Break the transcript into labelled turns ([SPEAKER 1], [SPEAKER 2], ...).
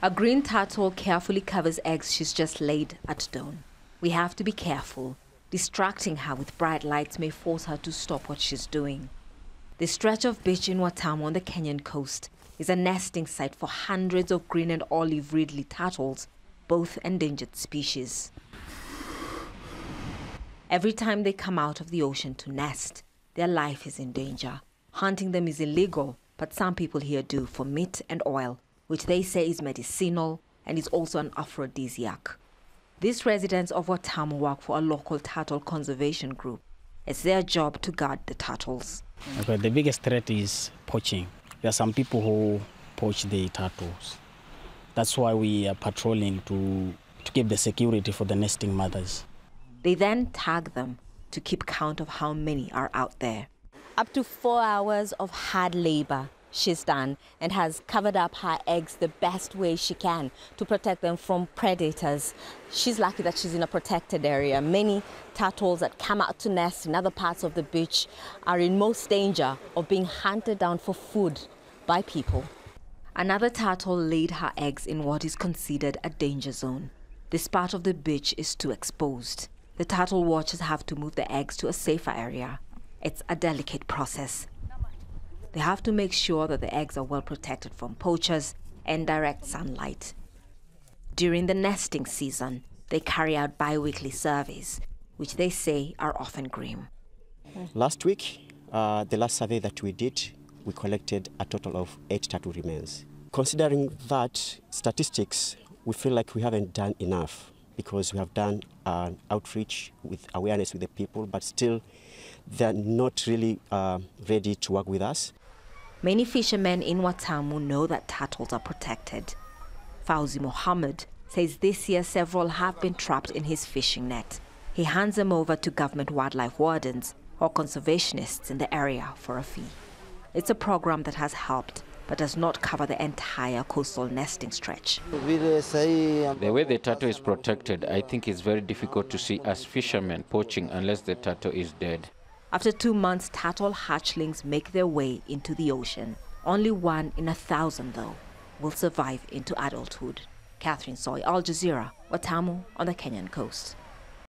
[SPEAKER 1] A green turtle carefully covers eggs she's just laid at dawn. We have to be careful. Distracting her with bright lights may force her to stop what she's doing. The stretch of beach in Watamu on the Kenyan coast is a nesting site for hundreds of green and olive ridley turtles, both endangered species. Every time they come out of the ocean to nest, their life is in danger. Hunting them is illegal, but some people here do for meat and oil, which they say is medicinal and is also an aphrodisiac. These residents of Watamu work for a local turtle conservation group. It's their job to guard the turtles.
[SPEAKER 2] Okay, the biggest threat is poaching. There are some people who poach the turtles. That's why we are patrolling to, to keep the security for the nesting mothers.
[SPEAKER 1] They then tag them to keep count of how many are out there.
[SPEAKER 3] Up to four hours of hard labor she's done and has covered up her eggs the best way she can to protect them from predators. She's lucky that she's in a protected area. Many turtles that come out to nest in other parts of the beach are in most danger of being hunted down for food by people.
[SPEAKER 1] Another turtle laid her eggs in what is considered a danger zone. This part of the beach is too exposed. The turtle watchers have to move the eggs to a safer area. It's a delicate process. They have to make sure that the eggs are well protected from poachers and direct sunlight. During the nesting season, they carry out bi-weekly surveys, which they say are often grim.
[SPEAKER 4] Last week, uh, the last survey that we did, we collected a total of eight turtle remains. Considering that statistics, we feel like we haven't done enough because we have done uh, outreach with awareness with the people, but still they're not really uh, ready to work with us.
[SPEAKER 1] Many fishermen in Watamu know that turtles are protected. Fauzi Mohammed says this year several have been trapped in his fishing net. He hands them over to government wildlife wardens or conservationists in the area for a fee. It's a program that has helped but does not cover the entire coastal nesting stretch.
[SPEAKER 5] The way the turtle is protected, I think it's very difficult to see us fishermen poaching unless the turtle is dead.
[SPEAKER 1] After two months, turtle hatchlings make their way into the ocean. Only one in a thousand, though, will survive into adulthood. Catherine Soi, Al Jazeera, Watamu on the Kenyan coast.